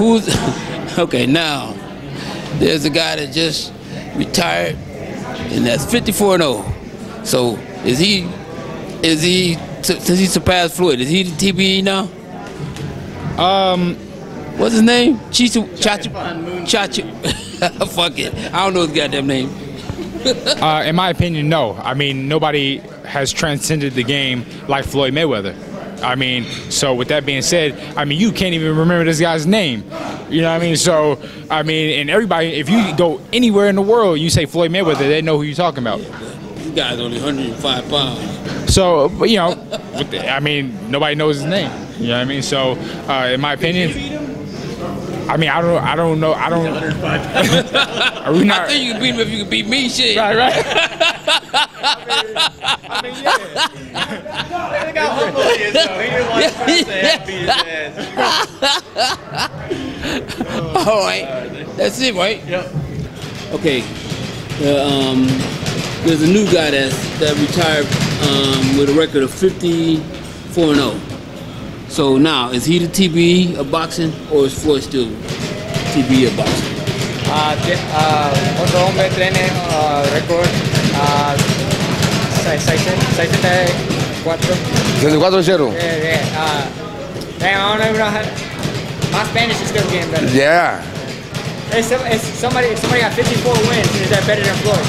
Who's okay now? There's a guy that just retired, and that's 54 and 0. So is he? Is he? Since he surpassed Floyd, is he the TBE now? Um, What's his name? Chichu Chachu Chachu. Fuck it. I don't know his goddamn name. uh, in my opinion, no. I mean, nobody has transcended the game like Floyd Mayweather. I mean, so with that being said, I mean, you can't even remember this guy's name. You know what I mean? So, I mean, and everybody, if you go anywhere in the world, you say Floyd Mayweather, they know who you're talking about. This guy's only 105 pounds. So, but, you know, with the- I mean, nobody knows his name. You know what I mean? So, uh, in my opinion, I mean, I don't, I don't know, I don't. Are we not? I think you can beat him if you can beat me. Shit. Right, right. Look how humble he is, though. He didn't want to try to say I beat his ass. All right. That's it, right? Yep. Okay. Uh, um, there's a new guy that's, that retired um, with a record of 54 and 0. So now, is he the TBE of boxing, or is Floyd still TBE of boxing? Ah, otro hombre tiene ah, récord seis- 64. 64-0. Yeah, yeah. Uh, damn, I don't even know how. My Spanish is still getting better. Yeah. Hey, some, it's somebody, if somebody got 54 wins. Is that better than Floyd?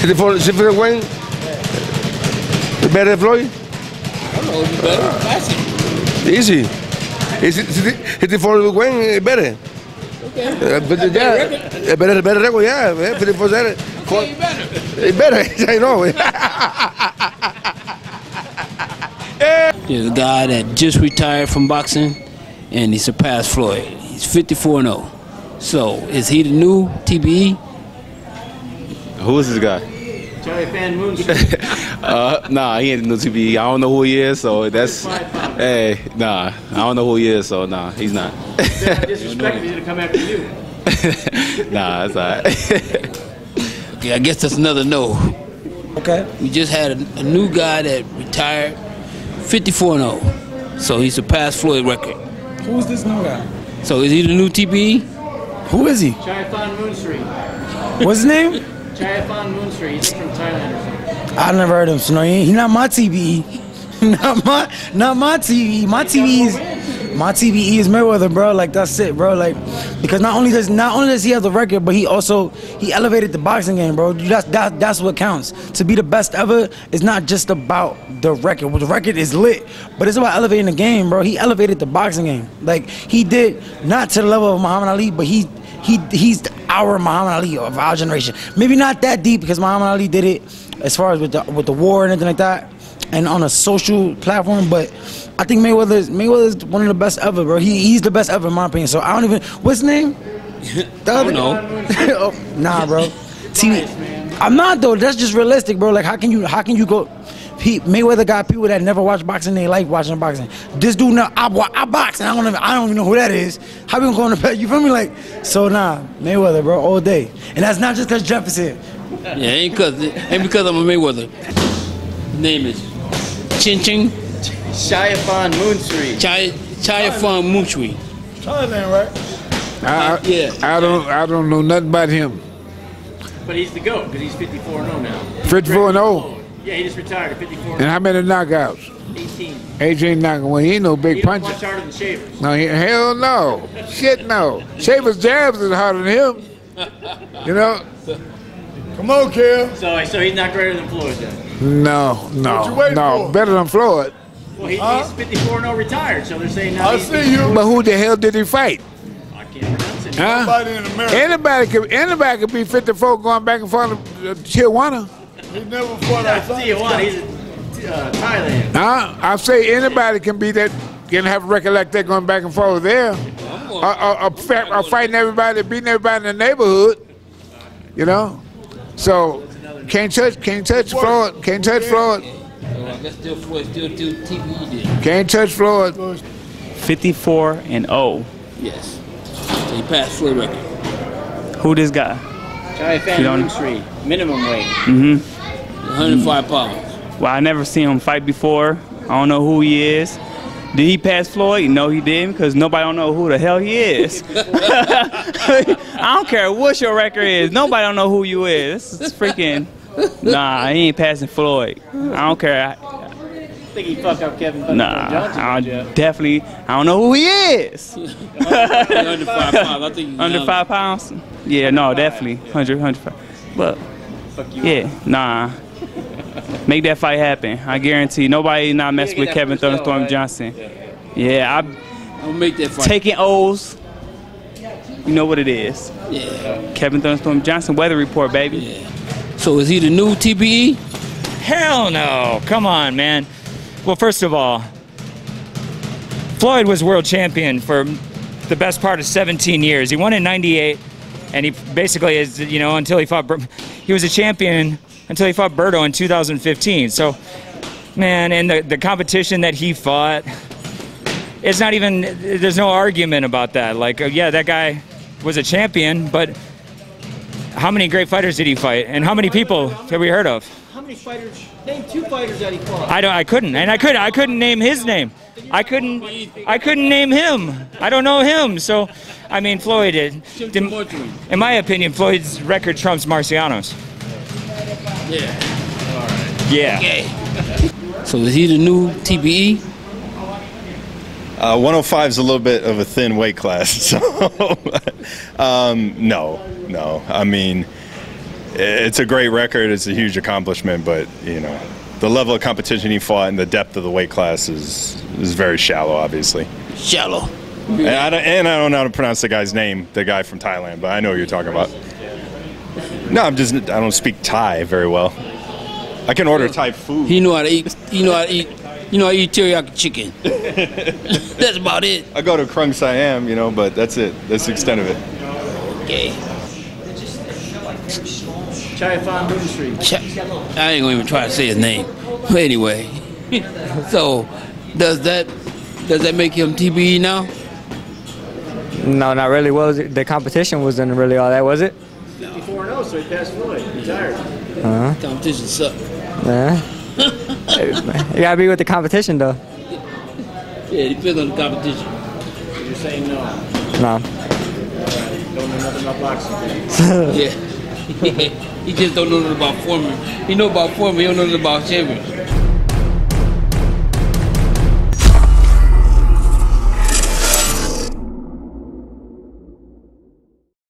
54, 54 win. The better than Floyd? I don't know, better? It. Easy. Is it 54 win eh, better? Okay. Yeah, better record? better, better record, yeah. eh, 54 better. Okay, he better. Eh, better, I know. There's a guy that just retired from boxing, and he surpassed Floyd. He's 54 0. So, is he the new TBE? Who is this guy? Charlie Fan Moon Uh, nah, he ain't the new TBE. I don't know who he is, so that's. Hey, nah, I don't know who he is, so nah, he's not. Disrespect me to come after you. nah, that's alright. Okay, I guess that's another no. Okay. We just had a, a new guy that retired 54 and 0. So he surpassed Floyd record. Who's this new guy? So is he the new TBE? Who is he? Chai Fan Moon Street. What's his name? Chai Fan Moon Street. He's from Thailand or something. I never heard of him. So no, he's he not my TBE. not my, not my TV. My TBE is, my TV is Mayweather, bro. Like that's it, bro. Like because not only does not only does he have the record, but he also he elevated the boxing game, bro. That's that, that's what counts. To be the best ever is not just about the record. Well, the record is lit, but it's about elevating the game, bro. He elevated the boxing game. Like he did not to the level of Muhammad Ali, but he he he's our Muhammad Ali of our generation. Maybe not that deep because Muhammad Ali did it as far as with the with the war and anything like that, and on a social platform. But I think Mayweather is Mayweather is one of the best ever, bro. He he's the best ever in my opinion. So I don't even what's his name? The I don't know. oh, nah, bro. I'm not though. That's just realistic, bro. Like how can you how can you go? He, Mayweather got people that never watch boxing. They like watching boxing. This dude, now I, I box, and I don't even I don't even know who that is. How we gonna go on the pet? You feel me? Like so, nah, Mayweather, bro, all day. And that's not just cause Jeff is here. Yeah, ain't cause ain't because I'm a Mayweather. His name is Chin Ching Chai Fan Moon Street. Chai Chai Fun Moonchui. Thailand, right? I, uh, Yeah. I don't I don't know nothing about him. But he's the GOAT because he's 54 and 0 now. 54 and 0. Yeah, he just retired at 54 And oh. how many knockouts? 18. AJ knocking. Well, he ain't no big don't puncher. punch harder than Shavers. No, he, hell no. Shit no. Shavers jabs is harder than him. You know? Come on, Kill. So, so he's not greater than Floyd then. No, no, no. for? Better than Floyd. Well, he, he's 54 and 0 retired, so they're saying now he's, you. But who the hell did he fight? I can't pronounce it. Huh? in America. Anybody could anybody could be 54 going back and forth to uh, Tijuana. He never fought Not Tijuana, he's in uh, Thailand. Huh? I say anybody can be that can have a record like that going back and forth there. Or, or, or, fa- or fighting everybody, beating everybody in the neighborhood. You know? So can't touch can't touch Floyd. Can't touch Floyd. So I guess still Floyd still do TBE then. Can't touch Floyd. 54 and 0. Yes. So he passed Floyd record. Who this guy? Chai Fan You don't- Moon Street. Minimum weight. hmm 105 pounds. Well, I never seen him fight before. I don't know who he is. Did he pass Floyd? No, he didn't, because nobody don't know who the hell he is. I don't care what your record is. Nobody don't know who you is. It's freaking. Nah, he ain't passing Floyd. I don't care. I think he fucked up Kevin Thunderstorm Nah. I definitely. I don't know who he is. Under five pounds. I think he's Under five pounds? Yeah, no, definitely. 100, 105. But, yeah, nah. Make that fight happen. I guarantee nobody not messing with Kevin Thunderstorm right? Johnson. Yeah, I'm I'll make that fight. taking O's. You know what it is. Yeah. Kevin Thunderstorm Johnson weather report, baby. Yeah. So is he the new TBE? Hell no. Come on, man. Well, first of all, Floyd was world champion for the best part of 17 years. He won in 98, and he basically is, you know, until he fought, he was a champion until he fought Berto in 2015. So, man, and the, the competition that he fought, it's not even, there's no argument about that. Like, uh, yeah, that guy was a champion, but how many great fighters did he fight? And how many people have we heard of? How many fighters? Name two fighters that he fought. I don't. I couldn't, and I couldn't. I couldn't name his name. I couldn't. I couldn't name him. I don't know him. So, I mean, Floyd. Did, did, in my opinion, Floyd's record trumps Marciano's. Yeah. Yeah. Okay. So is he the new E? TBE? Uh, 105 is a little bit of a thin weight class, so um, no, no. I mean, it's a great record. It's a huge accomplishment, but you know, the level of competition he fought and the depth of the weight class is is very shallow, obviously. Shallow. And I, don't, and I don't know how to pronounce the guy's name, the guy from Thailand, but I know what you're talking about. No, I'm just I don't speak Thai very well. I can order Thai food. He know how to eat. He know how to eat. You know how to eat teriyaki chicken. That's about it. I go to Krung Siam, you know, but that's it. That's the extent of it. Okay. Chai Fan Moon Street. Ch- I ain't gonna even try to say his name. But anyway, so does that does that make him TBE now? No, not really. What was? The competition wasn't really all that, was it? 54 0, so he passed Floyd. Retired. Uh, Competition suck. yeah. you gotta be with the competition, though. Yeah, it depends on the competition. You're saying no. No. Don't know nothing about boxing. Yeah. he just don't know nothing about Foreman. He know about Foreman. He don't know nothing about champions.